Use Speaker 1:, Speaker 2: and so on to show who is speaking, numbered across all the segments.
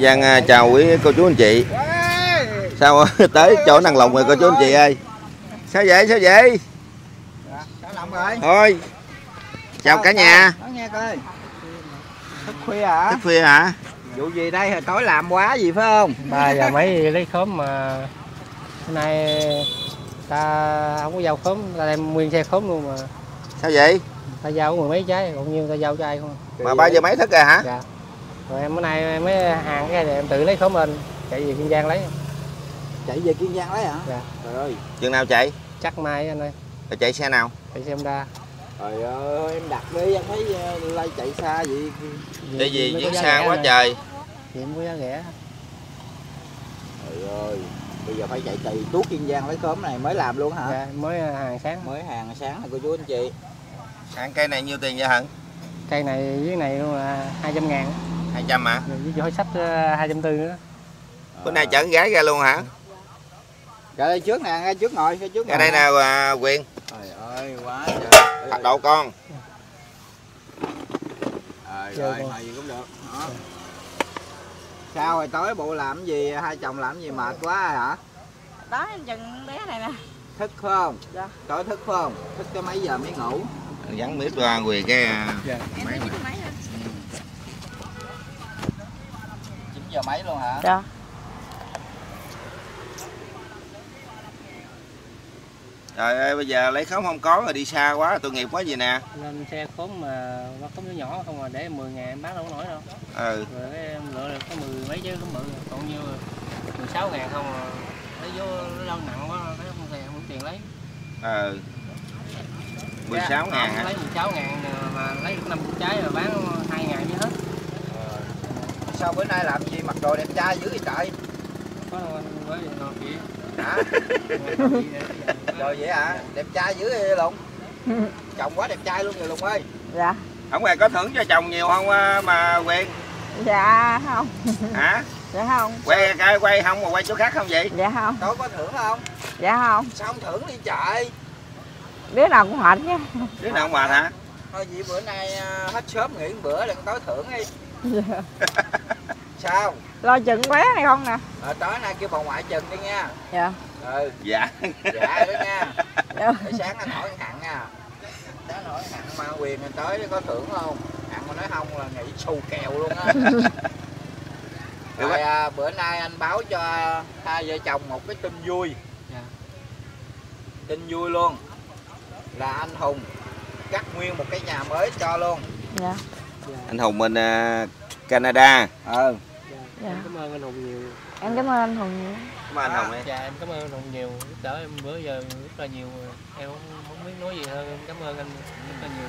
Speaker 1: Giang à, chào quý cô chú anh chị. Sao tới chỗ năng lòng rồi cô chú anh chị ơi? Sao vậy sao vậy? Thôi Chào cả nhà.
Speaker 2: Thức khuya hả?
Speaker 1: Thức khuya hả?
Speaker 2: Vụ gì đây? Hồi tối làm quá gì phải không?
Speaker 3: ba giờ mấy lấy khóm mà hôm nay ta không có giao khóm ta đem nguyên xe khóm luôn mà.
Speaker 1: Sao vậy?
Speaker 3: Ta giao mười mấy trái còn nhiêu ta giao cho ai không?
Speaker 1: Mà ba giờ mấy thức rồi hả?
Speaker 3: Dạ rồi em bữa nay mới hàng cái này em tự lấy khóm lên chạy về kiên giang lấy
Speaker 2: Chạy về Kiên Giang lấy hả?
Speaker 3: Dạ.
Speaker 2: Trời ơi.
Speaker 1: Chừng nào chạy
Speaker 3: chắc mai anh ơi
Speaker 1: Rồi chạy xe nào
Speaker 3: chạy xe Honda
Speaker 2: Trời ơi em đặt đi em thấy ờ, lai chạy xa vậy.
Speaker 1: Tại vì
Speaker 3: mới
Speaker 1: chuyến
Speaker 3: có giá
Speaker 1: xa quá
Speaker 3: rồi.
Speaker 1: trời
Speaker 3: thì em có giá rẻ
Speaker 2: Trời ơi. Bây giờ phải chạy từ tuốt Kiên Giang lấy khóm này mới làm luôn hả?
Speaker 3: dạ, mới hàng sáng
Speaker 2: Mới hàng sáng này cô chú anh chị.
Speaker 1: Ăn cây này nhiêu tiền vậy hận
Speaker 3: cây này với này luôn là 200 ngàn
Speaker 1: 200 hả
Speaker 3: rồi với gói sách hai trăm tư nữa
Speaker 1: Bữa nay chở con gái ra luôn hả
Speaker 2: Ra đây trước nè, ra trước ngồi, ra trước
Speaker 1: Ra
Speaker 2: ngồi.
Speaker 1: đây nào à, Quyền
Speaker 2: Trời ơi quá trời.
Speaker 1: Bắt đầu con
Speaker 2: Trời
Speaker 3: con.
Speaker 2: hồi gì cũng được. Đó. Sao rồi tối bộ làm cái gì, hai chồng làm cái gì mệt quá rồi hả?
Speaker 4: đó em chừng bé này nè
Speaker 2: Thức không?
Speaker 4: Dạ.
Speaker 2: Tối thức không? Thức tới mấy giờ mới ngủ?
Speaker 1: Gắn miết ra Quyền cái à,
Speaker 3: dạ.
Speaker 4: em
Speaker 1: Mấy
Speaker 4: thấy
Speaker 1: mà.
Speaker 4: chín mấy rồi
Speaker 2: 9 giờ mấy luôn hả?
Speaker 4: dạ.
Speaker 1: Trời ơi bây giờ lấy khóm không có rồi đi xa quá tội nghiệp quá gì nè.
Speaker 3: Lên xe khóm mà nó khóm nhỏ nhỏ không mà để 10 ngàn em bán đâu có nổi đâu.
Speaker 1: Ừ.
Speaker 3: Rồi cái em lựa được có mười mấy chứ cũng bự. Rồi. còn nhiêu 16 ngàn không à lấy vô nó đâu nặng quá thấy không tiền không tiền lấy.
Speaker 1: Ừ. 16 ngàn
Speaker 3: Không,
Speaker 1: hả?
Speaker 3: Lấy 16 ngàn mà lấy được 50 trái rồi bán 2 ngàn
Speaker 2: Sao bữa nay làm gì mặc đồ đẹp trai dữ vậy trời?
Speaker 3: có đâu anh với đồ kia
Speaker 2: Hả? Rồi vậy hả? Đẹp trai dữ vậy Lùng? Chồng quá đẹp trai luôn rồi Lùng ơi.
Speaker 4: dạ
Speaker 1: Không hề có thưởng cho chồng nhiều không à, mà Quyền
Speaker 4: dạ không
Speaker 1: hả
Speaker 4: dạ không
Speaker 1: quay cái quay không mà quay chỗ khác không vậy
Speaker 4: dạ không
Speaker 2: Tối có thưởng không?
Speaker 4: dạ không
Speaker 2: Sao không thưởng đi trời?
Speaker 4: đứa nào cũng mệt nha
Speaker 1: đứa nào không mệt hả
Speaker 2: Thôi vậy bữa nay à, hết sớm nghỉ một bữa là tối thưởng đi. Sao?
Speaker 4: lo chừng bé này không nè
Speaker 2: Ờ, tối nay kêu bà ngoại chừng đi nha.
Speaker 4: dạ
Speaker 2: Ừ,
Speaker 1: dạ
Speaker 2: dạ đó nha.
Speaker 4: dạ
Speaker 2: Để sáng anh hỏi thằng Hằng nha. Sáng hỏi thằng Hằng mà quyền anh tới có thưởng không? Hằng mà nói không là nghỉ xù kèo luôn á. Rồi à, bữa nay anh báo cho hai vợ chồng một cái tin vui.
Speaker 3: Dạ.
Speaker 2: Tin vui luôn. Là anh Hùng cắt nguyên một cái nhà mới cho luôn.
Speaker 4: dạ
Speaker 1: anh hùng bên à, canada.
Speaker 2: Ừ.
Speaker 4: Dạ.
Speaker 3: em cảm ơn anh hùng nhiều.
Speaker 4: Em cảm ơn anh hùng nhiều.
Speaker 1: Cảm ơn anh hùng em.
Speaker 3: Dạ em cảm ơn anh hùng nhiều. Giúp đỡ em bữa giờ rất là nhiều em không, không biết nói gì hơn. Em cảm ơn anh rất là nhiều.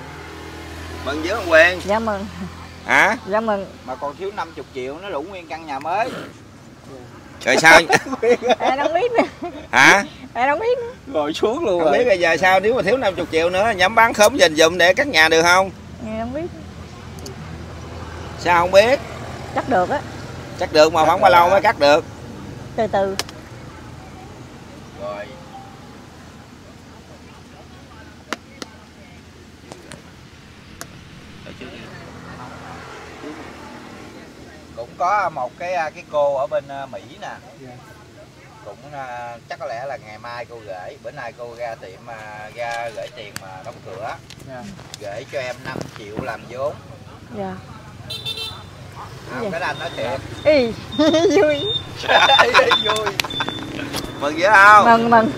Speaker 1: Mừng với ông quyền?
Speaker 4: Dạ mừng.
Speaker 1: Hả?
Speaker 4: Dạ mừng.
Speaker 2: Mà còn thiếu 50 triệu nó đủ nguyên căn nhà mới.
Speaker 1: rồi sao?
Speaker 4: Em không biết nữa.
Speaker 1: Hả?
Speaker 4: Em không biết nữa.
Speaker 2: Ngồi xuống luôn
Speaker 1: không biết bây giờ sao nếu mà thiếu 50 triệu nữa nhắm bán khóm dành dụm để cắt nhà được không?
Speaker 4: Em không biết
Speaker 1: sao không biết?
Speaker 4: Chắc được á.
Speaker 1: Chắc được mà không bao lâu mới cắt được.
Speaker 4: Từ từ.
Speaker 2: Rồi. cũng có một cái à, cái cô ở bên à, Mỹ nè.
Speaker 3: Dạ.
Speaker 2: cũng à, chắc có lẽ là ngày mai cô gửi. Bữa nay cô ra tiệm mà ra gửi tiền mà đóng cửa.
Speaker 3: Dạ.
Speaker 2: gửi cho em 5 triệu làm vốn.
Speaker 4: Dạ
Speaker 2: à, cái đó anh nói thiệt.
Speaker 4: Y vui.
Speaker 2: Vui.
Speaker 1: Mừng với không?
Speaker 4: Mừng mừng.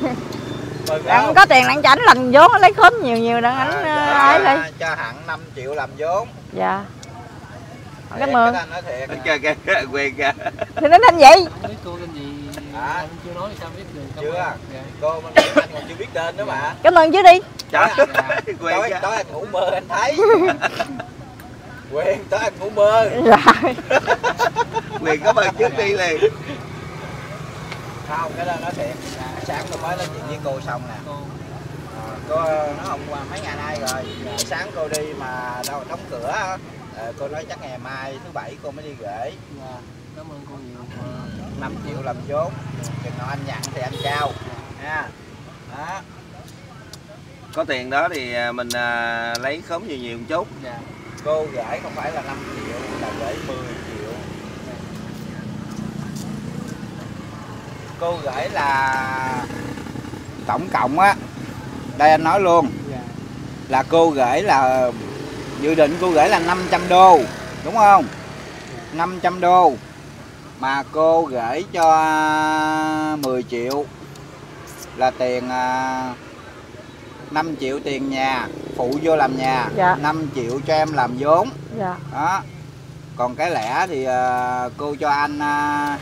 Speaker 2: Mừng
Speaker 4: anh
Speaker 2: không?
Speaker 4: có tiền anh chảnh lành vốn lấy khóm nhiều nhiều đặng
Speaker 2: À,
Speaker 4: anh
Speaker 2: dạ,
Speaker 4: ấy đi
Speaker 2: cho hẳn 5 triệu làm vốn.
Speaker 4: Dạ.
Speaker 2: Thiệt,
Speaker 4: cảm ơn
Speaker 2: cái anh nói thiệt.
Speaker 1: Kìa kìa quyền kìa
Speaker 4: thì nó nên vậy.
Speaker 3: Cô tên gì
Speaker 2: Hả?
Speaker 3: anh chưa nói sao biết được Cảm
Speaker 2: Chưa.
Speaker 3: ơn. dạ.
Speaker 2: cô anh còn chưa biết tên nữa mà.
Speaker 4: Cảm ơn chứ đi.
Speaker 1: Trời
Speaker 2: Dạ. tối tối anh ngủ mơ anh thấy quyền tối anh ngủ mơ.
Speaker 4: Rồi.
Speaker 1: Quyền cảm ơn trước đi liền.
Speaker 2: Không cái đó nói thiệt. Sáng tôi mới nói chuyện với cô xong nè.
Speaker 3: Cô.
Speaker 2: Ờ, cô nói hôm qua mấy ngày nay rồi. Sáng cô đi mà đâu đóng cửa. Ờ, cô nói chắc ngày mai thứ bảy cô mới đi gửi
Speaker 3: dạ. cảm ơn cô nhiều.
Speaker 2: 5 triệu làm vốn. Chừng nào anh nhận thì anh trao. Nha đó.
Speaker 1: Có tiền đó thì à, mình à, lấy khóm nhiều nhiều một chút.
Speaker 3: Dạ
Speaker 2: cô gửi không phải là 5 triệu là gửi 10 triệu. Cô gửi là tổng cộng á đây anh nói luôn.
Speaker 3: Dạ.
Speaker 2: Là cô gửi là dự định cô gửi là 500 đô đúng không? 500 đô mà cô gửi cho 10 triệu là tiền à, 5 triệu tiền nhà phụ vô làm nhà
Speaker 4: Dạ.
Speaker 2: 5 triệu cho em làm vốn.
Speaker 4: Dạ.
Speaker 2: Đó. Còn cái lẻ thì à, cô cho anh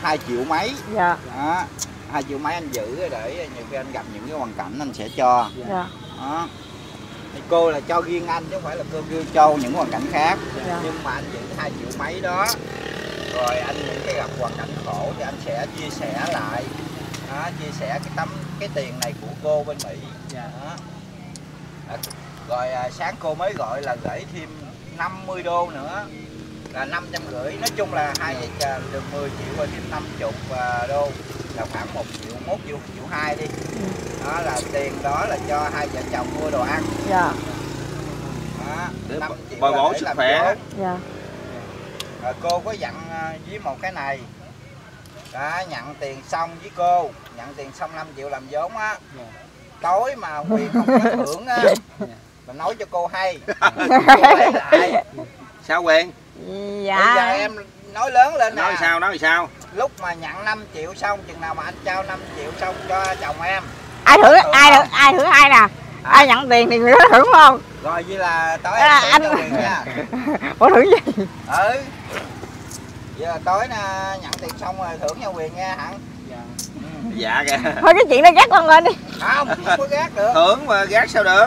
Speaker 2: 2 triệu mấy.
Speaker 4: Dạ.
Speaker 2: Đó. 2 triệu mấy anh giữ để nhiều khi anh gặp những cái hoàn cảnh anh sẽ cho.
Speaker 4: Dạ.
Speaker 2: Đó. Thì cô là cho riêng anh chứ không phải là cô kêu cho những hoàn cảnh khác.
Speaker 4: Dạ.
Speaker 2: Nhưng mà anh giữ hai triệu mấy đó. Rồi anh những cái gặp hoàn cảnh khổ thì anh sẽ chia sẻ lại. Đó, chia sẻ cái tấm cái tiền này của cô bên mỹ.
Speaker 3: Dạ.
Speaker 2: Đó. À, rồi à, sáng cô mới gọi là gửi thêm 50 đô nữa. Là năm trăm rưỡi. Nói chung là hai vợ chồng được 10 triệu và thêm 50 à, đô. Là khoảng 1 triệu 1 triệu 1 triệu hai đi. Đó là tiền đó là cho hai vợ chồng mua đồ ăn.
Speaker 4: Dạ.
Speaker 2: Đó,
Speaker 1: Để
Speaker 2: 5 triệu
Speaker 1: bồi bổ sức khỏe.
Speaker 4: dạ.
Speaker 2: Rồi cô có dặn à, với một cái này. Đó, nhận tiền xong với cô. Nhận tiền xong 5 triệu làm vốn á.
Speaker 3: Dạ.
Speaker 2: tối mà quyền không có thưởng á mình nói cho cô hay. Cô
Speaker 1: sao quen
Speaker 2: bây giờ
Speaker 4: dạ
Speaker 2: em nói lớn lên
Speaker 1: nói sao nói sao?
Speaker 2: Lúc mà nhận 5 triệu xong chừng nào mà anh trao 5 triệu xong cho chồng em.
Speaker 4: Ai thử ai thử ai thử ai nè? Ai nhận tiền thì người đó thưởng không?
Speaker 2: Rồi như là tối
Speaker 4: À,
Speaker 2: em
Speaker 4: anh-
Speaker 2: cho quyền nha.
Speaker 4: Ủa thưởng gì?
Speaker 2: Ừ. Giờ tối nè nhận tiền xong rồi thưởng nhau quyền nha hẳn
Speaker 3: dạ.
Speaker 2: Ừ.
Speaker 1: dạ kìa.
Speaker 4: Thôi cái chuyện đó gác con lên đi.
Speaker 2: Không không có gác được.
Speaker 1: Thưởng mà gác sao được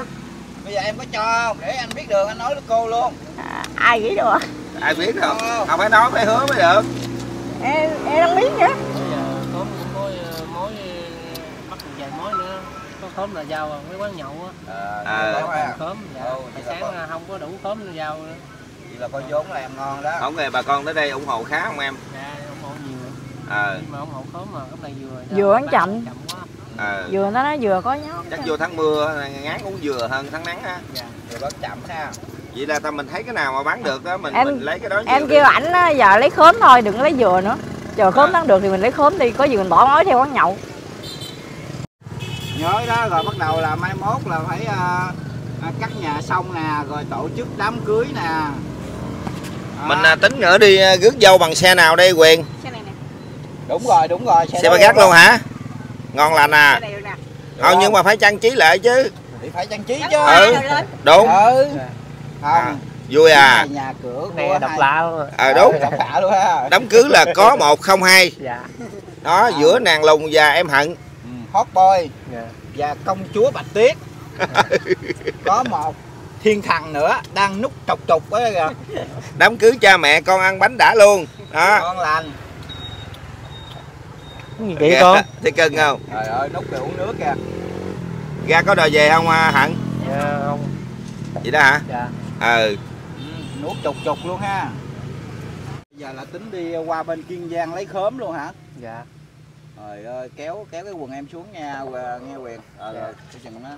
Speaker 2: bây giờ em có cho không? Để anh biết đường anh nói với cô luôn.
Speaker 4: À, ai nghĩ được
Speaker 1: ai biết đâu.
Speaker 2: Không.
Speaker 1: không phải nói phải hứa mới được.
Speaker 4: Em em không biết nữa
Speaker 3: bây giờ khóm cũng mối mối bắt được vài mối nữa. Có khóm là giao mấy quán nhậu á.
Speaker 1: À.
Speaker 2: đúng rồi
Speaker 3: khóm dạ.
Speaker 2: Ừ,
Speaker 3: sáng
Speaker 2: có-
Speaker 3: không có đủ khóm là giao nữa.
Speaker 2: Vậy là có vốn là em ngon đó.
Speaker 1: Không về bà con tới đây ủng hộ khá không em?
Speaker 3: Dạ ủng hộ nhiều.
Speaker 1: Ờ.
Speaker 3: Nhưng mà ủng hộ khóm mà cái này vừa
Speaker 4: Vừa ăn chậm.
Speaker 1: Ờ
Speaker 4: vừa nó nói vừa có nhóc
Speaker 1: chắc vô tháng mưa ngán uống dừa hơn tháng nắng á.
Speaker 3: Dạ
Speaker 2: rồi bớt chậm ha.
Speaker 1: Vậy là ta mình thấy cái nào mà bán được đó mình
Speaker 4: Em-
Speaker 1: mình lấy cái đó
Speaker 4: em kêu ảnh á, giờ lấy khóm thôi đừng có lấy dừa nữa. Chờ khóm
Speaker 1: À.
Speaker 4: bán được thì mình lấy khóm đi có gì mình bỏ mối theo quán nhậu.
Speaker 2: Nhớ đó rồi bắt đầu là mai mốt là phải à, à, cắt nhà xong nè rồi tổ chức đám cưới nè.
Speaker 1: Mình à, tính nữa đi à, rước dâu bằng xe nào đây quyền?
Speaker 4: Xe này nè.
Speaker 2: Đúng rồi đúng rồi
Speaker 1: xe ba gác luôn hả ngon lành à. Không nhưng mà phải trang trí lại chứ.
Speaker 2: Thì phải trang trí chứ.
Speaker 1: Ừ. đúng.
Speaker 2: Ừ.
Speaker 3: Dạ.
Speaker 2: không.
Speaker 1: vui à.
Speaker 2: Nhà cửa
Speaker 3: này độc lạ luôn
Speaker 1: ờ đúng.
Speaker 2: Độc lạ luôn ha
Speaker 1: đám cưới là có một không hai.
Speaker 3: Dạ.
Speaker 1: Đó giữa nàng lùng và em hận.
Speaker 2: Ừ, hot boy.
Speaker 3: Dạ.
Speaker 2: Và công chúa bạch tuyết. Có một thiên thần nữa đang nút trục trục á kìa.
Speaker 1: Đám cưới cha mẹ con ăn bánh đã luôn. Đó.
Speaker 2: Ngon lành
Speaker 3: gì kỹ con?
Speaker 1: Thấy cưng không?
Speaker 2: Trời ơi nút kìa uống nước kìa.
Speaker 1: Ra có đòi về không à, hận?
Speaker 3: Dạ không.
Speaker 1: Vậy đó hả?
Speaker 3: Dạ.
Speaker 1: Ờ
Speaker 2: ừ, nuốt trục trục luôn ha. Bây giờ là tính đi qua bên kiên giang lấy khóm luôn hả?
Speaker 3: Dạ.
Speaker 2: Trời ơi kéo kéo cái quần em xuống nha nghe quyền. Ờ
Speaker 3: Dạ.
Speaker 2: rồi cái chừng nó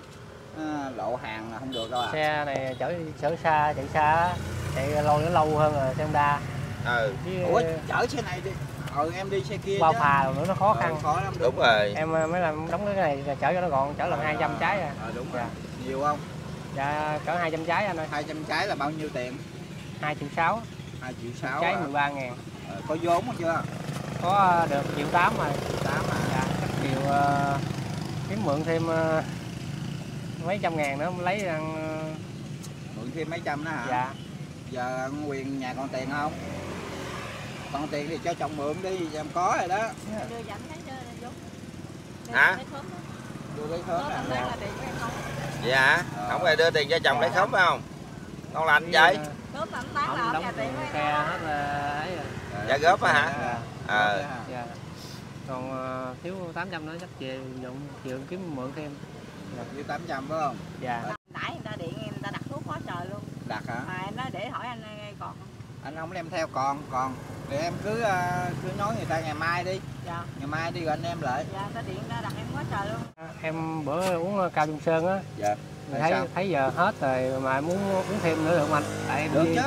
Speaker 2: nó lộ hàng là không được đâu à.
Speaker 3: Xe này chở chở xa chạy xa. Chạy lâu nó lâu hơn rồi xe Honda.
Speaker 1: Ờ
Speaker 3: chứ
Speaker 2: ủa chở xe này đi ờ em đi xe kia
Speaker 3: bao phà rồi nữa nó khó
Speaker 2: Ờ,
Speaker 3: khăn.
Speaker 2: khó lắm
Speaker 1: đúng rồi.
Speaker 3: Em ờ, mới làm đóng cái này là chở cho nó gọn chở lần 200 trái à.
Speaker 2: ờ đúng rồi.
Speaker 3: Dạ.
Speaker 2: nhiều không?
Speaker 3: Dạ chở 200 trái anh ơi.
Speaker 2: 200 trái là bao nhiêu tiền?
Speaker 3: 2 triệu 6
Speaker 2: 2 triệu 6
Speaker 3: trái
Speaker 2: à.
Speaker 3: 13 ngàn.
Speaker 2: Ờ, có vốn không chưa?
Speaker 3: Có được triệu 8 rồi.
Speaker 2: 8 à?
Speaker 3: Dạ chắc triệu ờ, kiếm mượn thêm ờ, mấy trăm ngàn nữa mới lấy ăn ờ,
Speaker 2: mượn thêm mấy trăm đó hả?
Speaker 3: Dạ.
Speaker 2: Giờ quyền nhà còn tiền không còn tiền thì cho chồng mượn đi em có rồi đó.
Speaker 1: Hả?
Speaker 2: đưa cái khóm nè
Speaker 1: vậy hả? Không ai đưa tiền cho chồng lấy khóm phải không? Lành vậy.
Speaker 3: Ờ, tiền xe hết là ấy rồi.
Speaker 1: Dạ, góp á hả?
Speaker 2: Dạ.
Speaker 1: Ờ.
Speaker 2: Hả?
Speaker 3: dạ. Còn ờ, thiếu 800 nữa chắc về dụng chịu kiếm mượn thêm.
Speaker 2: Nhiêu 800 phải không?
Speaker 3: Dạ
Speaker 4: nãy người ta điện em người ta đặt thuốc quá trời luôn
Speaker 2: đặt hả
Speaker 4: mà em nói để hỏi anh ngay còn không?
Speaker 2: đem theo còn còn. Để em cứ ờ, cứ nói người ta ngày mai đi.
Speaker 4: Dạ.
Speaker 2: Ngày mai đi rồi anh em lại.
Speaker 4: Dạ ta điện ra đặt em quá trời luôn.
Speaker 3: Em bữa uống cao trung sơn á.
Speaker 2: Dạ.
Speaker 3: Thấy
Speaker 2: sao?
Speaker 3: thấy giờ hết rồi mà muốn uống thêm nữa được không anh? Tại
Speaker 2: được
Speaker 3: đi,
Speaker 2: chứ.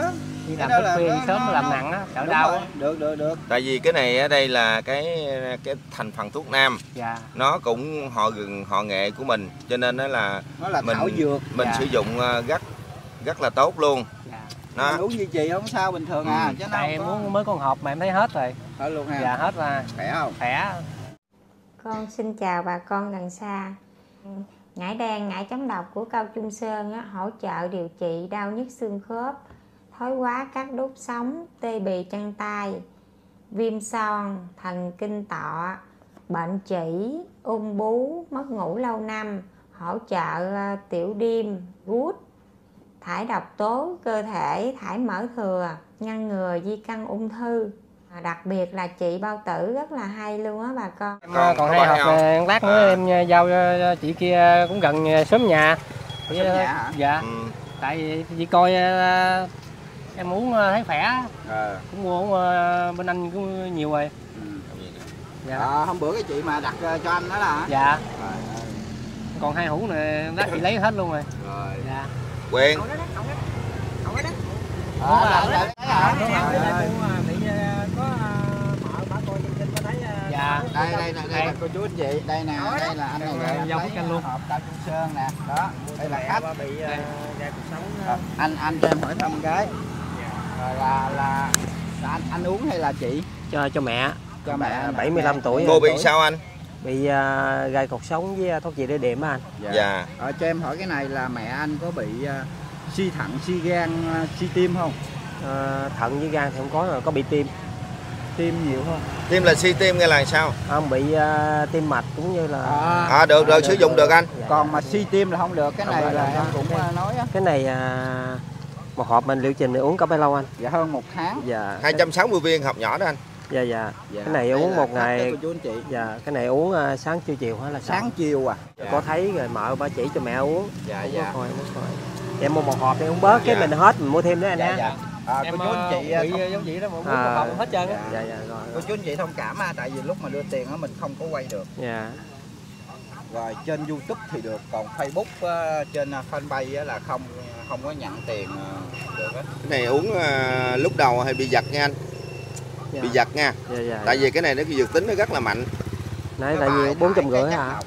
Speaker 5: đi làm
Speaker 2: đó
Speaker 5: thức
Speaker 2: là
Speaker 5: khuya
Speaker 2: nó-
Speaker 5: sớm
Speaker 2: nó-
Speaker 5: làm nặng á sợ đau
Speaker 2: rồi, được được được.
Speaker 1: Tại vì cái này ở đây là cái cái thành phần thuốc nam.
Speaker 5: Dạ.
Speaker 1: Nó cũng họ gừng họ nghệ của mình cho nên nó là
Speaker 2: nó là
Speaker 1: Mình-
Speaker 2: thảo dược.
Speaker 1: mình
Speaker 5: Dạ.
Speaker 1: sử dụng ờ, rất rất là tốt luôn nó
Speaker 2: Mình uống duy trì không sao bình thường à
Speaker 1: Ừ.
Speaker 2: chứ
Speaker 5: tại em muốn mới con hộp mà em thấy hết rồi.
Speaker 2: Thôi luôn ha.
Speaker 5: Dạ hết ra
Speaker 2: khỏe không?
Speaker 5: Khỏe.
Speaker 6: Con xin chào bà con gần xa. Ngải đen, ngải chống độc của Cao Trung Sơn á, hỗ trợ điều trị đau nhức xương khớp, thói hóa các đốt sống, tê bì chân tay, viêm son, thần kinh tọa, bệnh chỉ, ung bú, mất ngủ lâu năm, hỗ trợ ờ, tiểu đêm, gút, thải độc tố cơ thể, thải mỡ thừa, ngăn ngừa di căn ung thư. À, Đặc biệt là trị bao tử rất là hay luôn á bà con.
Speaker 5: Em,
Speaker 1: Còn
Speaker 5: còn hai
Speaker 1: bạn
Speaker 5: hộp
Speaker 1: không?
Speaker 5: này, lát nữa
Speaker 1: À.
Speaker 5: em ờ, giao cho chị kia cũng gần ờ, xóm nhà ờ,
Speaker 2: nhà hả?
Speaker 5: dạ
Speaker 1: ừ.
Speaker 5: tại vì chị coi ờ, em ờ, thấy khỏe
Speaker 2: ờ
Speaker 5: cũng mua ờ, bên anh cũng nhiều rồi
Speaker 2: ừ.
Speaker 5: dạ
Speaker 2: Ờ, hôm bữa cái chị mà đặt ờ, cho anh đó là hả?
Speaker 5: dạ
Speaker 2: ơi.
Speaker 5: còn hai hũ này lát chị lấy hết luôn rồi
Speaker 2: rồi
Speaker 5: dạ
Speaker 1: quen.
Speaker 2: Ờ, ơi.
Speaker 5: dạ
Speaker 2: đây đây đây đây. là cô chú anh chị. Đây nè đây là anh này là
Speaker 5: ờ, phúc canh luôn.
Speaker 2: hộp cao trung sơn nè. Đó đây là khách.
Speaker 5: bị
Speaker 2: Ờ, anh anh cho em hỏi thăm cái. Rồi là là anh anh uống hay là chị?
Speaker 5: Cho cho mẹ.
Speaker 2: Cho mẹ nè.
Speaker 5: 75 tuổi
Speaker 1: cô bị sao anh
Speaker 5: bị ờ, gai cột sống với thuốc gì để điểm á anh?
Speaker 2: Dạ.
Speaker 1: dạ.
Speaker 2: Ờ, cho em hỏi cái này là mẹ anh có bị uh, suy thận suy gan ờ, suy tim không?
Speaker 5: Ờ, thận với gan thì không có rồi có bị tim.
Speaker 2: Tim nhiều không
Speaker 1: tim là suy tim nghe là sao?
Speaker 5: Không bị ờ, tim mạch cũng như là
Speaker 1: à. Được được sử dụng được anh.
Speaker 5: Dạ.
Speaker 2: còn mà suy tim là không được cái
Speaker 5: Không
Speaker 2: này là em cũng ờ, nói á.
Speaker 5: Cái này à, một hộp mình liệu trình này uống có bao lâu anh?
Speaker 2: Dạ hơn một tháng.
Speaker 5: Dạ.
Speaker 1: 260 viên hộp nhỏ đó anh
Speaker 5: dạ dạ.
Speaker 2: Dạ.
Speaker 5: Cái này
Speaker 2: Đây
Speaker 5: uống một ngày-
Speaker 2: chú anh chị.
Speaker 5: Dạ cái này uống à, sáng trưa chiều hay là sao?
Speaker 2: sáng chiều à.
Speaker 5: Có thấy rồi mợ ba chỉ cho mẹ uống.
Speaker 2: Dạ
Speaker 5: uống
Speaker 2: dạ.
Speaker 5: coi uống coi em mua một hộp thì uống bớt cái
Speaker 1: Dạ.
Speaker 5: mình hết mình mua thêm nữa anh
Speaker 2: dạ
Speaker 5: ha
Speaker 2: dạ. À, cô chú anh chị ờ, thông-
Speaker 5: giống vậy đó mà
Speaker 2: uống
Speaker 5: à,
Speaker 2: một hộp hết trơn á.
Speaker 5: dạ dạ rồi.
Speaker 2: Cô chú anh chị thông cảm à tại vì lúc mà đưa tiền á mình không có quay được.
Speaker 5: Dạ.
Speaker 2: Rồi trên YouTube thì được còn Facebook ờ, trên ờ, fanpage á là không không có nhận tiền ờ, được á.
Speaker 1: Cái này uống ờ, lúc đầu hay bị giật nha anh
Speaker 5: dạ.
Speaker 1: bị giật nha.
Speaker 5: Dạ dạ
Speaker 1: tại vì cái này nó dược tính nó rất là mạnh.
Speaker 5: Nãy tại vì bốn trăm rưỡi hả?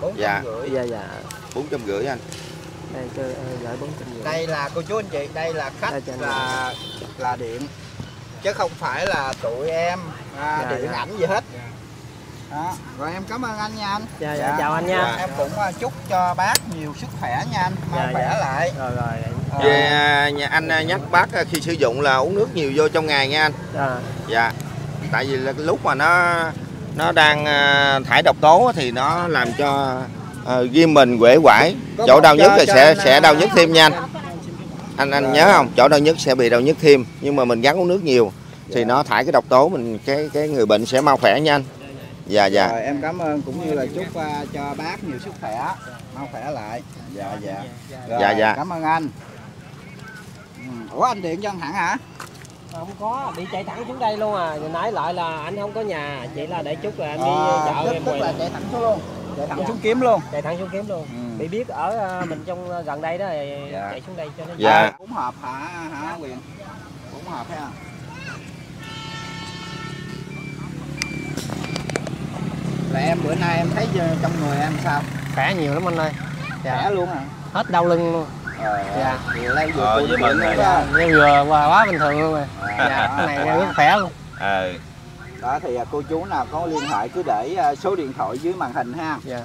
Speaker 2: bốn
Speaker 1: Dạ.
Speaker 5: dạ dạ.
Speaker 1: Bốn trăm rưỡi anh.
Speaker 5: Đây chơi gửi bốn trăm rưỡi.
Speaker 2: Đây là cô chú anh chị đây là khách
Speaker 5: Đây
Speaker 2: là là điện. Chứ không phải là tụi em à,
Speaker 5: Dạ,
Speaker 2: điện
Speaker 5: dạ.
Speaker 2: ảnh gì hết. Đó. rồi em cảm ơn anh nha anh.
Speaker 5: Dạ dạ chào anh nha.
Speaker 1: Dạ.
Speaker 2: em cũng à, chúc cho bác nhiều sức khỏe nha anh. Mau
Speaker 5: Dạ,
Speaker 2: khỏe
Speaker 5: dạ.
Speaker 2: lại.
Speaker 5: Rồi rồi
Speaker 2: Ờ,
Speaker 1: về à, nhà anh à, nhắc bác à, khi sử dụng là uống nước nhiều vô trong ngày nha anh.
Speaker 5: Dạ.
Speaker 1: Dạ. Tại vì là lúc mà nó nó đang à, thải độc tố thì nó làm cho à, ghim mình quể quải
Speaker 2: Có
Speaker 1: chỗ đau là
Speaker 2: cho
Speaker 1: sẽ sẽ
Speaker 2: à,
Speaker 1: đau nhức thêm nha anh. anh anh
Speaker 2: Rồi.
Speaker 1: nhớ không? Chỗ đau nhức sẽ bị đau nhức thêm. Nhưng mà mình gắn uống nước nhiều thì
Speaker 2: Dạ.
Speaker 1: nó thải cái độc tố mình cái cái người bệnh sẽ mau khỏe nha anh. Dạ dạ.
Speaker 2: Rồi em cảm ơn cũng như là chúc à, cho bác nhiều sức khỏe mau khỏe lại. Dạ dạ. Rồi,
Speaker 1: Dạ, dạ.
Speaker 2: cảm ơn anh. Ủa anh điện cho anh hẳn hả?
Speaker 5: Không có bị chạy thẳng xuống đây luôn à. Rồi nãy lại là anh không có nhà chỉ là để chút là em đi
Speaker 2: Ờ,
Speaker 5: dạo
Speaker 2: tức,
Speaker 5: em
Speaker 2: tức
Speaker 5: quay
Speaker 2: là chạy thẳng xuống luôn. Chạy thẳng
Speaker 5: Dạ.
Speaker 2: xuống kiếm luôn.
Speaker 5: Chạy thẳng xuống kiếm luôn.
Speaker 2: Ừ.
Speaker 5: bị biết ở ờ, mình trong ờ, gần đây đó thì
Speaker 2: Dạ.
Speaker 5: chạy xuống đây cho nó
Speaker 1: Dạ.
Speaker 2: À, bốn hộp hả hả quyền? Bốn hộp thấy không là em bữa nay em thấy ờ, trong người em sao?
Speaker 5: Khỏe nhiều lắm anh ơi.
Speaker 2: Khỏe
Speaker 5: dạ.
Speaker 2: luôn hả?
Speaker 5: Hết đau lưng luôn.
Speaker 2: ờ
Speaker 5: Dạ.
Speaker 2: lấy vừa
Speaker 1: Ờ, với mình này.
Speaker 5: vừa qua quá bình thường luôn rồi dạ cái này
Speaker 2: quá.
Speaker 5: rất khỏe luôn
Speaker 1: ờ
Speaker 2: đó thì à, cô chú nào có liên hệ cứ để à, số điện thoại dưới màn hình ha
Speaker 5: dạ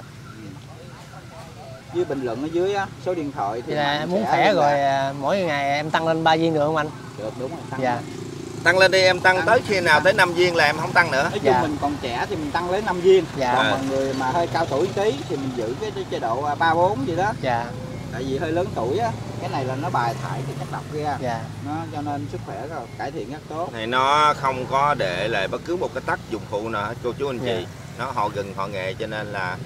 Speaker 2: dưới bình luận ở dưới á, số điện thoại thì
Speaker 5: là em muốn khỏe rồi
Speaker 2: lạc.
Speaker 5: à, mỗi ngày em tăng lên 3 viên được không anh
Speaker 2: được đúng rồi tăng
Speaker 5: dạ
Speaker 2: lên.
Speaker 1: tăng lên đi em tăng tới khi nào tới 5 viên là em không tăng nữa
Speaker 2: nói chung
Speaker 5: Dạ.
Speaker 2: mình còn trẻ thì mình tăng lấy 5 viên
Speaker 5: Dạ.
Speaker 2: còn
Speaker 1: À.
Speaker 2: mà người mà hơi cao tuổi tí thì mình giữ cái chế độ à, ba bốn gì đó
Speaker 5: dạ
Speaker 2: tại vì hơi lớn tuổi á cái này là nó bài thải cái chất độc ra.
Speaker 5: Dạ.
Speaker 2: Nó cho nên sức khỏe rồi cải thiện rất tốt.
Speaker 1: Thì nó không có để lại bất cứ một cái tác dụng phụ nào hết cô chú anh chị.
Speaker 5: Dạ.
Speaker 1: nó họ gừng họ nghệ cho nên là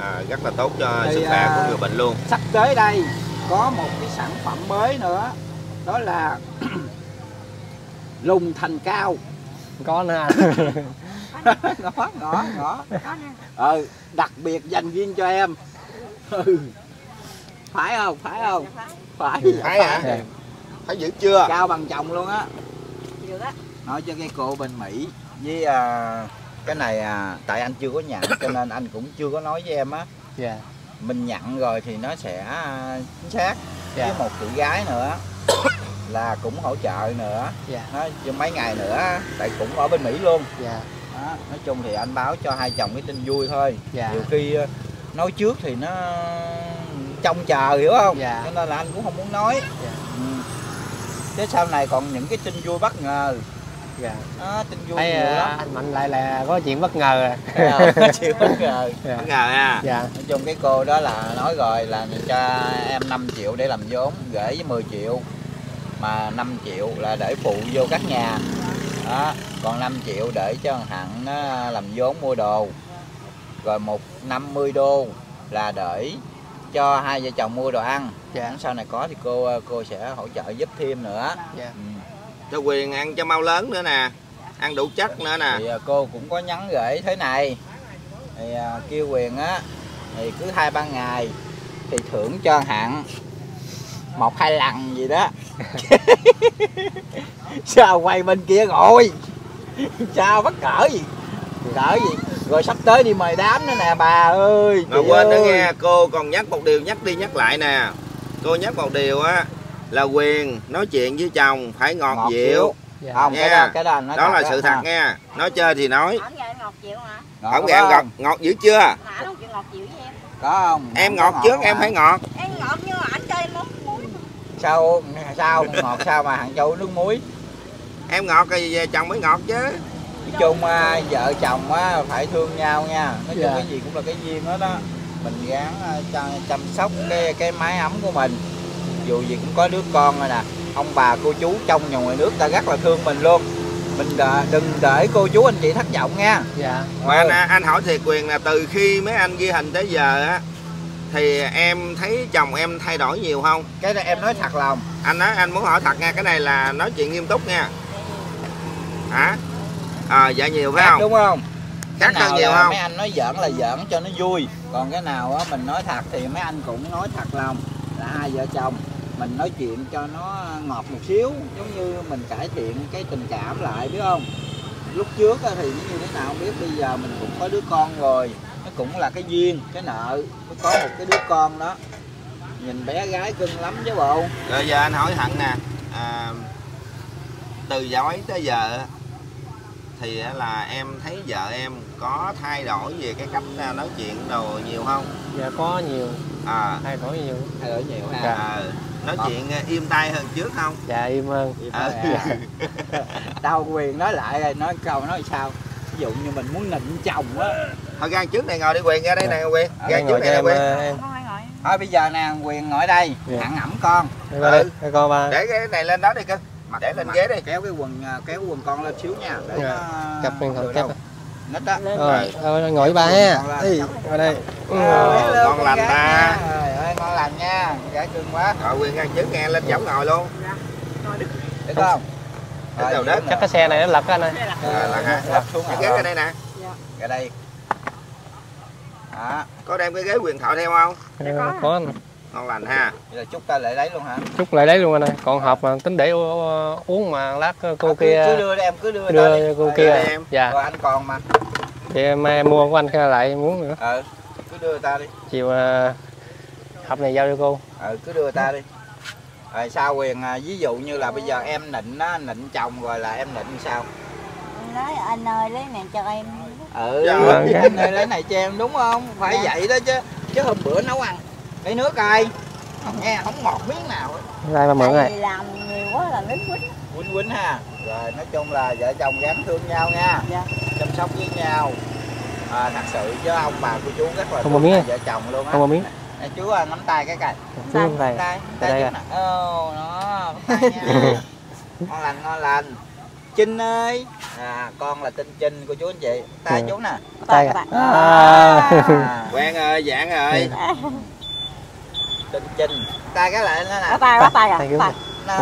Speaker 1: à, rất là tốt cho
Speaker 2: Thì,
Speaker 1: sức khỏe
Speaker 2: à,
Speaker 1: của người bệnh luôn.
Speaker 2: sắp tới đây có một cái sản phẩm mới nữa đó là lùng thành cao.
Speaker 5: Có anh
Speaker 2: ngõ ngõ ngõ ờ đặc biệt dành riêng cho em. Ừ. phải không? Phải không? Phải.
Speaker 1: Phải. Hả?
Speaker 5: Dạ.
Speaker 1: phải giữ chưa?
Speaker 2: Cao bằng chồng luôn á.
Speaker 7: Được á.
Speaker 2: Nói cho cái cô bên mỹ với à, cái này à, tại anh chưa có nhận cho nên anh cũng chưa có nói với em á.
Speaker 3: Dạ.
Speaker 2: Mình nhận rồi thì nó sẽ à, chính xác.
Speaker 3: Dạ.
Speaker 2: với một chị gái nữa là cũng hỗ trợ nữa.
Speaker 3: Dạ.
Speaker 2: Nó cho mấy ngày nữa tại cũng ở bên mỹ luôn.
Speaker 3: Dạ.
Speaker 2: Đó. nói chung thì anh báo cho hai chồng cái tin vui thôi.
Speaker 3: Dạ.
Speaker 2: Nhiều khi ờ, nói trước thì nó trông chờ hiểu không?
Speaker 3: Dạ.
Speaker 2: cho nên là anh cũng không muốn nói.
Speaker 3: Dạ.
Speaker 2: ừ. chứ sau này còn những cái tin vui bất ngờ.
Speaker 3: Dạ.
Speaker 2: Đó, tin vui
Speaker 3: thấy
Speaker 2: nhiều
Speaker 3: à,
Speaker 2: lắm.
Speaker 3: anh mạnh lại là có chuyện bất ngờ rồi.
Speaker 2: Thấy không? chịu bất ngờ.
Speaker 3: Dạ.
Speaker 1: Bất ngờ ha.
Speaker 3: Dạ.
Speaker 2: Nói chung cái cô đó là nói rồi là cho em 5 triệu để làm vốn gửi với 10 triệu. Mà 5 triệu là để phụ vô các nhà. Đó còn 5 triệu để cho thằng hằng nó làm vốn mua đồ rồi một 50 đô là để cho hai vợ chồng mua đồ ăn.
Speaker 3: Dạ.
Speaker 2: Sau này có thì cô cô sẽ hỗ trợ giúp thêm nữa.
Speaker 3: Dạ.
Speaker 2: Ừ.
Speaker 1: cho quyền ăn cho mau lớn nữa nè ăn đủ chất nữa nè.
Speaker 2: Thì à, cô cũng có nhắn gửi thế này. Thì à, kêu quyền á thì cứ hai ba ngày thì thưởng cho hạn một hai lần gì đó. Sao quay bên kia rồi sao bất cỡ gì? Cỡ gì rồi sắp tới đi mời đám nữa nè bà ơi.
Speaker 1: Mà quên nữa nghe cô còn nhắc một điều nhắc đi nhắc lại nè. Cô nhắc một điều á là quyền nói chuyện với chồng phải ngọt,
Speaker 2: Ngọt
Speaker 1: dịu.
Speaker 2: dịu.
Speaker 3: dạ.
Speaker 2: Không cái
Speaker 1: Nha.
Speaker 2: đó cái đó nói
Speaker 1: đó là sự thật nghe nói chơi thì nói.
Speaker 7: Ở nhà ngọt chịu hả?
Speaker 2: Ngọt
Speaker 1: không nghe ngọt
Speaker 2: không?
Speaker 1: ngọt dữ chưa?
Speaker 7: Không ngọt với em.
Speaker 2: Có không?
Speaker 1: Em
Speaker 2: Không có
Speaker 1: ngọt trước
Speaker 2: mà.
Speaker 1: em phải ngọt.
Speaker 7: Em ngọt nhưng mà anh cho em món muối.
Speaker 2: Sao sao ngọt sao mà hàng châu nước muối?
Speaker 1: Em ngọt thì về chồng mới ngọt chứ
Speaker 2: chung à, vợ chồng á, phải thương nhau nha. Nói chung
Speaker 3: Dạ.
Speaker 2: cái gì cũng là cái duyên hết đó. Mình gắng à, chăm, chăm sóc cái cái mái ấm của mình. Dù gì cũng có đứa con rồi nè. Ông bà cô chú trong và ngoài nước ta rất là thương mình luôn. Mình đợi, đừng để cô chú anh chị thất vọng nha.
Speaker 3: Dạ.
Speaker 1: Mà anh,
Speaker 2: Ừ.
Speaker 1: anh hỏi thiệt quyền là từ khi mấy anh ghi hình tới giờ á thì em thấy chồng em thay đổi nhiều không?
Speaker 2: Cái này em nói thật lòng.
Speaker 1: Anh nói anh muốn hỏi thật nha cái này là nói chuyện nghiêm túc nha. Hả à, dạ nhiều phải không?
Speaker 2: đúng không?
Speaker 1: Khác
Speaker 2: cái nào
Speaker 1: nhiều không?
Speaker 2: mấy anh nói giỡn là giỡn cho nó vui. Còn cái nào á mình nói thật thì mấy anh cũng nói thật lòng. Là hai vợ chồng mình nói chuyện cho nó ngọt một xíu. Giống như mình cải thiện cái tình cảm lại biết không? Lúc trước á thì như thế nào không biết bây giờ mình cũng có đứa con rồi. Nó cũng là cái duyên cái nợ. Nó có một cái đứa con đó. Nhìn bé gái cưng lắm chứ bộ.
Speaker 1: Rồi giờ anh hỏi thẳng nè à, từ ấy tới giờ thì là em thấy vợ em có thay đổi về cái cách à, nói chuyện đồ nhiều không?
Speaker 3: Dạ có nhiều.
Speaker 1: À,
Speaker 3: thay đổi nhiều.
Speaker 2: Thay đổi nhiều ha.
Speaker 3: Dạ.
Speaker 1: à nói
Speaker 2: Ờ.
Speaker 1: chuyện à, im tay hơn trước không?
Speaker 3: Dạ im hơn.
Speaker 2: Thôi à. tao quyền nói lại rồi nói câu nói sao. Ví dụ như mình muốn nịnh chồng á.
Speaker 1: Thôi ra trước này ngồi đi quyền ra đây nè quyền. Ra
Speaker 3: Đây
Speaker 1: trước này nè quyền.
Speaker 3: em
Speaker 2: thôi bây giờ nè quyền ngồi đây.
Speaker 3: Dạ.
Speaker 2: hẳn ẩm con.
Speaker 3: Đây qua đây
Speaker 1: Ừ.
Speaker 3: đây con ba.
Speaker 1: Để cái này lên đó đi cưng để lên ghế đi.
Speaker 2: kéo cái quần à, kéo quần con lên xíu nha. Để
Speaker 3: Dạ.
Speaker 2: nó
Speaker 3: Cặp lên thôi,
Speaker 2: được
Speaker 3: cặp.
Speaker 2: nít đó
Speaker 3: rồi rồi, ngồi ba ha. Ngồi đây. Ừ.
Speaker 1: Ờ, ngon lành ta.
Speaker 2: ơi ngon lành nha. Gái cưng quá.
Speaker 1: Rồi quyền ra trước nghe lên võng ngồi luôn.
Speaker 2: Được không? Rồi,
Speaker 1: đầu đất.
Speaker 3: chắc cái xe này nó lật anh ơi.
Speaker 1: À, là ha
Speaker 2: lật xuống
Speaker 1: cái ghế ra đây nè
Speaker 2: ra đây. Đó.
Speaker 1: Có đem cái ghế quyền thoại theo không?
Speaker 3: Ờ, có anh
Speaker 1: ngon lành ha.
Speaker 2: Giờ chúc ta lại lấy luôn hả?
Speaker 3: Chút lại đấy luôn anh ơi. Còn hộp mà tính để uống mà lát cô
Speaker 2: À, cứ,
Speaker 3: kia
Speaker 2: cứ đưa đi em cứ đưa,
Speaker 3: đưa
Speaker 2: ta đi.
Speaker 3: cô
Speaker 2: Rồi,
Speaker 3: kia.
Speaker 1: đây em.
Speaker 3: dạ.
Speaker 2: Rồi anh còn mà.
Speaker 3: Thì mai mua của anh kia lại muốn nữa.
Speaker 2: Ờ cứ đưa ta đi.
Speaker 3: Chiều à, hộp này giao cho cô.
Speaker 2: Ờ cứ đưa ta đi. Rồi sao quyền à, ví dụ như là bây giờ em nịnh á nịnh chồng rồi là em nịnh sao?
Speaker 7: Nói anh ơi lấy này cho em.
Speaker 2: Ừ
Speaker 1: Dạ.
Speaker 2: anh ơi lấy này cho em đúng không? Phải
Speaker 7: Dạ.
Speaker 2: vậy đó chứ. Chứ hôm bữa nấu ăn lấy nước ai không. Nghe không ngọt miếng nào
Speaker 3: lai ba mượn
Speaker 7: vì làm nhiều quá là lính quýnh.
Speaker 2: Quýnh quýnh ha. Rồi nói chung là vợ chồng gắn thương nhau nha.
Speaker 7: Dạ.
Speaker 2: chăm sóc với nhau. À, thật sự chứ ông bà cô chú rất là
Speaker 3: Không miếng.
Speaker 2: vợ chồng luôn á.
Speaker 3: Không có miếng.
Speaker 2: Nè, chú à, nắm tay cái cài
Speaker 3: chú không
Speaker 2: tay.
Speaker 3: Tay.
Speaker 2: Tay
Speaker 3: đây à.
Speaker 2: ô nó nắm ngon lành ngon lành. Trinh ơi. À, con là tên Trinh của chú anh chị. Tay
Speaker 3: Ừ.
Speaker 2: chú nè.
Speaker 3: Tay
Speaker 7: Các
Speaker 3: à.
Speaker 7: bạn.
Speaker 3: à.
Speaker 2: à,
Speaker 1: quen ơi dạng rồi
Speaker 2: tên Trinh tay cái lại nó
Speaker 7: bắt
Speaker 2: nè
Speaker 7: tay bắt tay à?
Speaker 3: Tay.
Speaker 2: Đó.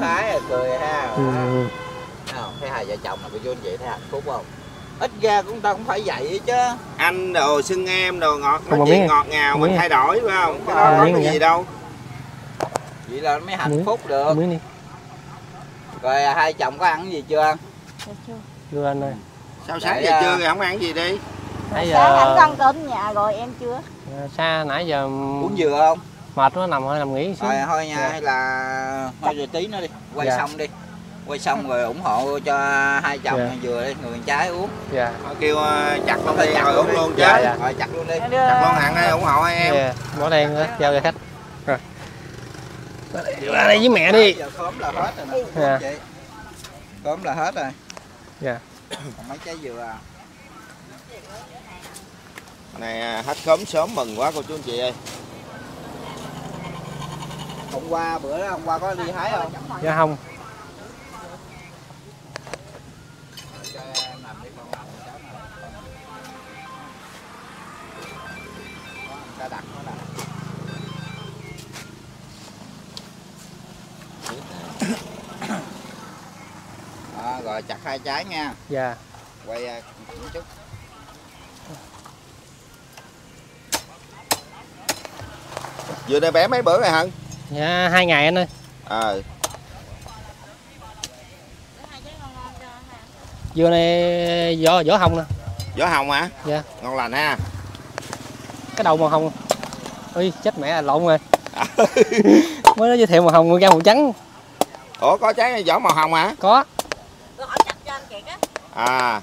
Speaker 3: À.
Speaker 2: Cười ha.
Speaker 3: Ừ.
Speaker 2: thấy hai vợ chồng là chú anh chị thấy hạnh phúc không? Ít ra cũng ta cũng phải vậy chứ.
Speaker 1: Anh đồ xưng em đồ ngọt nói chuyện
Speaker 3: miếng.
Speaker 1: ngọt ngào mình
Speaker 3: miếng.
Speaker 1: thay đổi phải không? Cái đó
Speaker 3: có
Speaker 1: cái gì đâu.
Speaker 2: Vậy là mới hạnh phúc được. Rồi à, hai chồng có ăn gì chưa
Speaker 7: Được chưa?
Speaker 3: đưa anh ơi.
Speaker 1: Sao sáng giờ
Speaker 2: à,
Speaker 1: trưa rồi không ăn gì đi?
Speaker 7: Anh
Speaker 3: giờ
Speaker 7: có ăn cơm nhà rồi em chưa?
Speaker 3: Xa nãy giờ
Speaker 2: uống dừa không?
Speaker 3: mệt quá nằm nằm nghỉ xíu.
Speaker 2: Rồi thôi nha
Speaker 3: Dạ.
Speaker 2: hay là thôi rồi tí nữa đi quay
Speaker 3: Dạ.
Speaker 2: xong đi. Quay xong rồi ủng hộ cho hai chồng
Speaker 3: Dạ.
Speaker 2: vừa đi người trái uống.
Speaker 3: Dạ.
Speaker 1: Thôi kêu chặt luôn đi.
Speaker 2: Chặt
Speaker 1: rồi
Speaker 2: luôn
Speaker 1: uống
Speaker 2: đi.
Speaker 1: luôn chứ.
Speaker 3: Dạ, dạ.
Speaker 2: rồi chặt luôn đi.
Speaker 1: Chặt luôn hẳn đây ủng hộ hai em.
Speaker 3: Dạ. bỏ đen đó giao cho khách. Rồi. Ra đây với mẹ đi.
Speaker 2: Giờ khóm là hết rồi nè.
Speaker 3: Dạ.
Speaker 2: chị? Khóm là hết rồi.
Speaker 3: Dạ.
Speaker 2: Còn mấy trái dừa à
Speaker 1: này à, hết khóm sớm mừng quá cô chú anh chị ơi.
Speaker 2: Hôm qua bữa đó hôm qua có đi hái không?
Speaker 3: Dạ không.
Speaker 2: Cho em làm đi con làm cháu nào Có người ta đặt nó nè Đó, rồi chặt hai trái nha.
Speaker 3: Dạ.
Speaker 2: Quay à, một chút
Speaker 1: vừa này bé mấy bữa rồi hân?
Speaker 3: Dạ hai ngày anh ơi.
Speaker 1: Ờ
Speaker 3: dưa này vỏ vỏ hồng nè.
Speaker 1: Vỏ hồng hả?
Speaker 3: Dạ.
Speaker 1: Ngon lành ha.
Speaker 3: Cái đầu màu hồng. Ui chết mẹ lộn rồi. Mới nói giới thiệu màu hồng ra màu trắng.
Speaker 1: Ủa có trái vỏ màu hồng hả?
Speaker 3: Có.
Speaker 1: À.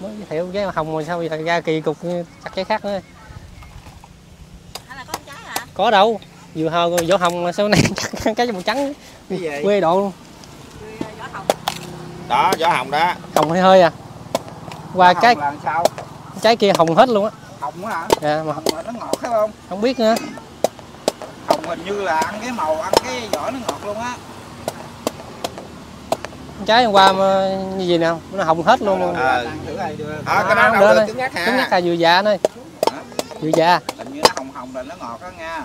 Speaker 3: Mới giới thiệu cái màu hồng rồi sao bây giờ ra kỳ cục chặt cái khác nữa
Speaker 7: Hay là có con trái hả?
Speaker 3: Có đâu. Vừa hồng vỏ hồng mà sao này chặt cái màu trắng
Speaker 2: cái gì
Speaker 3: quê độ luôn.
Speaker 7: Vỏ
Speaker 1: đó vỏ hồng đó.
Speaker 3: Hồng hơi hơi à. Qua
Speaker 2: Hồng
Speaker 3: cái
Speaker 2: sao?
Speaker 3: trái kia hồng hết luôn á.
Speaker 2: Hồng hả?
Speaker 3: Dạ mà
Speaker 2: hồng nó ngọt phải không?
Speaker 3: Không biết nữa.
Speaker 2: Hồng hình như là ăn cái màu ăn cái vỏ nó ngọt luôn á.
Speaker 3: Trái hôm qua mà như gì nào? Nó hồng hết luôn luôn.
Speaker 1: Ờ.
Speaker 2: ăn thử ai đưa
Speaker 1: à, cái đó đâu được
Speaker 3: đây.
Speaker 1: cứng nhắc hả?
Speaker 3: Cứng nhắc là vừa già anh vừa già.
Speaker 2: Hình như nó hồng hồng là nó ngọt đó nha.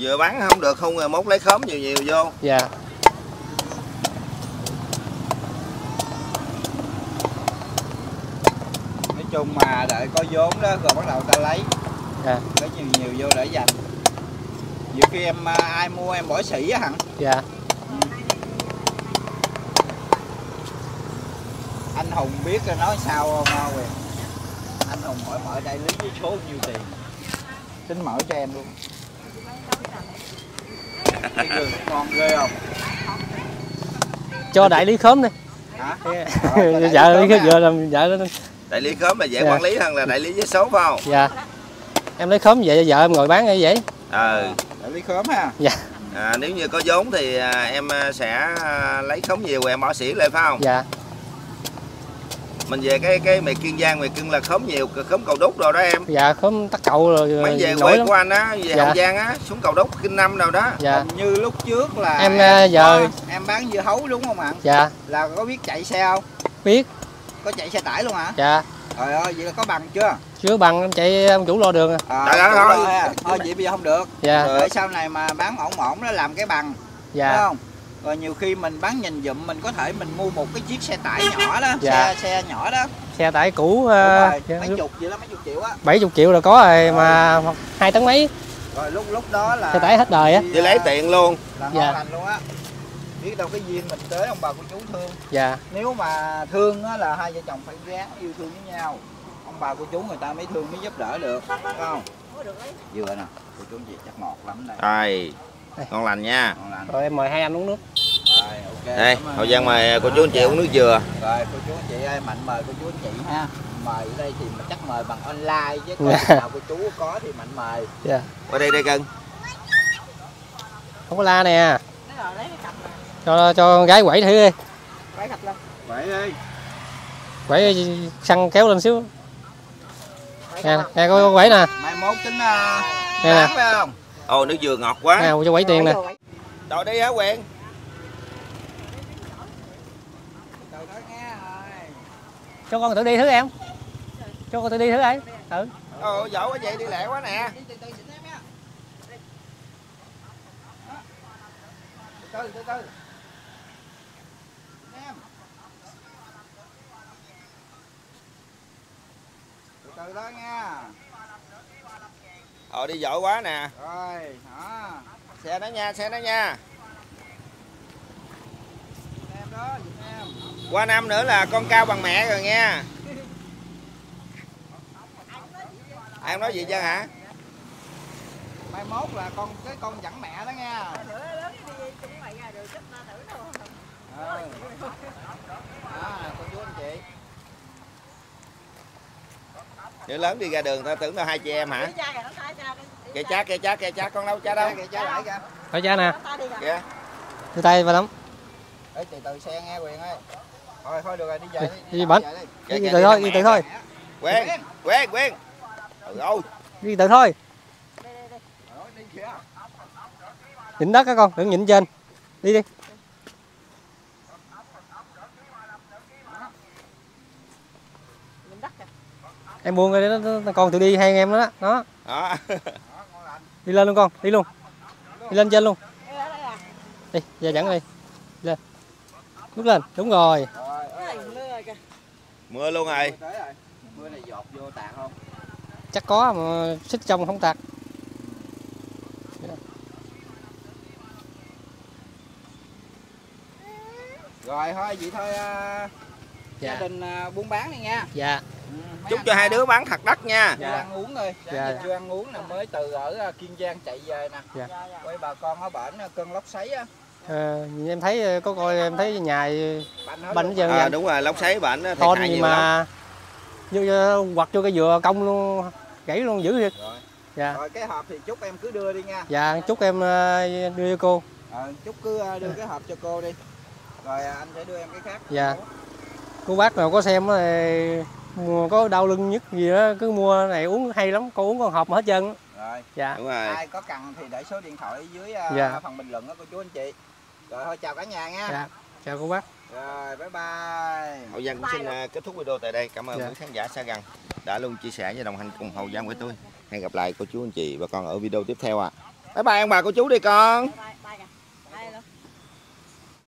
Speaker 1: Vừa bán không được không rồi mốt lấy khóm nhiều nhiều vô.
Speaker 3: Dạ.
Speaker 2: Nói chung mà đợi có vốn đó rồi bắt đầu ta lấy.
Speaker 3: Dạ.
Speaker 2: Lấy nhiều nhiều vô để dành. Nhiều khi em à, ai mua em bỏ sỉ á hẳn.
Speaker 3: Dạ
Speaker 2: anh hùng biết nói sao không Hoa quyền? Anh hùng hỏi mở đại lý với số nhiêu tiền? Tính mở cho em luôn. Cái gừng ngon ghê không?
Speaker 3: Cho đại lý khóm đi.
Speaker 2: Hả?
Speaker 3: Dạ lý khóm vừa làm dạ đó
Speaker 1: đại lý khóm là dễ
Speaker 3: Dạ.
Speaker 1: quản lý hơn là đại lý với số phải không?
Speaker 3: Dạ. Em lấy khóm vậy vợ em ngồi bán như vậy?
Speaker 1: Ờ
Speaker 2: đại lý khóm ha
Speaker 1: à, nếu như có vốn thì à, em à, sẽ à, lấy khóm nhiều em bỏ xỉ lại phải không?
Speaker 3: Dạ
Speaker 1: mình về cái cái mì kiên giang mì cưng là khóm nhiều khóm cầu đúc rồi đó em.
Speaker 3: Dạ khóm tắc cậu rồi
Speaker 1: mấy về
Speaker 3: nổi
Speaker 1: quê
Speaker 3: lắm.
Speaker 1: của anh á về
Speaker 3: Dạ.
Speaker 1: hậu giang á xuống cầu đúc kinh năm đâu đó.
Speaker 3: Dạ.
Speaker 2: Hình như lúc trước là
Speaker 3: Em, à, giờ-
Speaker 2: có- em bán dưa hấu đúng không ạ?
Speaker 3: Dạ.
Speaker 2: Là có biết chạy xe không?
Speaker 3: Biết.
Speaker 2: Có chạy xe tải luôn hả?
Speaker 3: Dạ.
Speaker 2: Trời ơi vậy là có bằng chưa?
Speaker 3: Chưa bằng em chạy ông chủ lo đường à.
Speaker 2: À, đúng
Speaker 1: thôi.
Speaker 2: rồi thôi vậy bây giờ không được.
Speaker 3: Dạ.
Speaker 2: Để sau này mà bán ổn ổn đó làm cái bằng phải
Speaker 3: dạ
Speaker 2: không rồi nhiều khi mình bán nhìn dụm mình có thể mình mua một cái chiếc xe tải nhỏ đó
Speaker 3: Dạ.
Speaker 2: xe xe nhỏ đó.
Speaker 3: Xe tải cũ
Speaker 2: đúng
Speaker 3: ờ,
Speaker 2: rồi
Speaker 3: dạ,
Speaker 2: mấy chục vậy đó mấy chục triệu á.
Speaker 3: 70 triệu là có rồi mà hai tấn mấy.
Speaker 2: Rồi lúc lúc đó là
Speaker 3: xe tải hết đời á.
Speaker 1: Đi lấy tiền luôn.
Speaker 2: Là
Speaker 3: Dạ.
Speaker 2: lành luôn á. Biết đâu cái duyên mình tới ông bà cô chú thương.
Speaker 3: Dạ.
Speaker 2: Nếu mà thương á là hai vợ chồng phải gán yêu thương với nhau. Ông bà cô chú người ta mới thương mới giúp đỡ được phải không? Vừa nè cô chú gì chắc ngọt lắm đây.
Speaker 1: Rồi
Speaker 3: Đây.
Speaker 1: ngon lành nha.
Speaker 2: Ngon lành.
Speaker 3: Rồi em mời hai anh uống nước.
Speaker 2: Rồi ok
Speaker 1: đây hậu giang mời cô chú anh chị uống nước dừa.
Speaker 2: Rồi cô chú anh chị ơi mạnh mời cô chú anh chị ha. Mời ở đây thì mình chắc mời bằng online chứ còn
Speaker 3: Dạ.
Speaker 2: nào cô chú có thì mạnh mời.
Speaker 3: Dạ.
Speaker 1: Qua đây đây cưng
Speaker 3: không có la nè.
Speaker 7: Nó rồi lấy cái cặp này.
Speaker 3: cho cho con gái quẩy thử đi.
Speaker 7: Quay cặp lên.
Speaker 2: vậy đi.
Speaker 3: Quẩy xăng kéo lên xíu. Nè nè có quẩy nè.
Speaker 2: Mai mốt tính uh,
Speaker 3: Nè, nè.
Speaker 2: bán phải không
Speaker 1: ôi nước dừa ngọt quá.
Speaker 3: Nào cho quẩy tiền nè.
Speaker 1: Đòi đi hả
Speaker 2: quen
Speaker 3: cho con thử đi thứ em. Cho con thử đi thứ ấy. Thử.
Speaker 1: Ồ dở quá vậy đi lẹ quá nè.
Speaker 2: Từ từ từ em từ từ đó nha.
Speaker 1: Ờ đi giỏi quá nè.
Speaker 2: Rồi đó.
Speaker 1: Xe đó nha, xe đó nha.
Speaker 2: Nam đó Nam
Speaker 1: Qua năm nữa là con cao bằng mẹ rồi nha Em nói gì chứ hả?
Speaker 2: mai mốt là con cái con dẫn mẹ đó nha cô chú anh chị.
Speaker 1: Nếu lớn đi ra đường ta tưởng là hai chị em hả?
Speaker 7: Kìa, nó cha.
Speaker 1: Kìa cha, kìa cha, con đâu cha đâu?
Speaker 2: kìa cha lại kìa
Speaker 3: Thôi cha nè,
Speaker 7: Nó kìa.
Speaker 1: Kìa
Speaker 3: đưa tay vào lắm.
Speaker 2: Ê, từ từ xe nghe quyền ơi thôi thôi được rồi đi về
Speaker 3: Đi,
Speaker 2: đi
Speaker 3: đi
Speaker 2: về đi.
Speaker 3: Từ thôi, đi từ thôi.
Speaker 1: Quen, quen, quen Ừ ôi
Speaker 3: Đi từ thôi.
Speaker 7: Đi, đi, đi.
Speaker 2: Đó, đi kìa
Speaker 3: Nhịn đất á con, đừng nhịn trên. Đi đi.
Speaker 7: Nhìn đất kìa.
Speaker 3: Em buông rồi đó, đó, con tự đi hai anh em đó đó. Đó,
Speaker 1: Đó
Speaker 2: đó ngon lành
Speaker 3: đi lên luôn con, đi luôn. Đi lên trên luôn.
Speaker 7: Đi ở đây à.
Speaker 3: Đi, giờ dẫn đi. Lên. Bước lên, đúng rồi.
Speaker 7: mưa rồi kìa.
Speaker 1: Mưa luôn rồi
Speaker 2: mưa tới rồi mưa này giọt vô tàn không
Speaker 3: Chắc có mà xích trong không tạt.
Speaker 2: rồi thôi vậy thôi à, gia
Speaker 3: Dạ.
Speaker 2: đình à, buôn bán đi nha
Speaker 3: Dạ.
Speaker 1: Chúc cho hai đứa bán thật đất nha
Speaker 2: chưa
Speaker 3: Dạ.
Speaker 2: ăn uống thôi
Speaker 3: Dạ.
Speaker 2: dạ. chưa ăn uống là mới từ ở à, kiên giang chạy về nè
Speaker 3: Dạ.
Speaker 7: Dạ, dạ.
Speaker 2: quay bà con ở bển à, cơn lốc xoáy á
Speaker 3: Ờ, em thấy có coi em thấy nhà
Speaker 2: luôn.
Speaker 3: dân
Speaker 1: à, Đúng rồi, lốc xoáy bệnh
Speaker 3: thôn gì
Speaker 1: nhiều lắm
Speaker 3: mà vô, vô, cái dừa công luôn gãy luôn dữ thiệt
Speaker 2: rồi
Speaker 3: dạ
Speaker 2: rồi cái hộp thì chúc em cứ đưa đi nha
Speaker 3: dạ chúc em ờ, đưa cho cô
Speaker 2: ờ, chúc cứ đưa cái hộp cho cô đi rồi anh sẽ đưa em cái khác
Speaker 3: Dạ. cô bác nào có xem á thì mua có đau lưng nhức gì đó cứ mua này uống hay lắm cô uống con hộp mà hết trơn
Speaker 2: rồi
Speaker 3: dạ
Speaker 1: Đúng rồi
Speaker 2: ai có cần thì để số điện thoại dưới à,
Speaker 3: Dạ.
Speaker 2: phần bình luận đó cô chú anh chị rồi thôi chào cả nhà nha
Speaker 3: dạ chào cô bác
Speaker 2: rồi bye bye
Speaker 1: Hậu Giang cũng xin à, kết thúc video tại đây. Cảm ơn
Speaker 3: Dạ.
Speaker 1: quý khán giả xa gần đã luôn chia sẻ và đồng hành cùng Hậu Giang với tôi. Hẹn gặp lại cô chú anh chị và con ở video tiếp theo ạ. À. Bye bye ông bà cô chú đi con.
Speaker 7: Bye bye.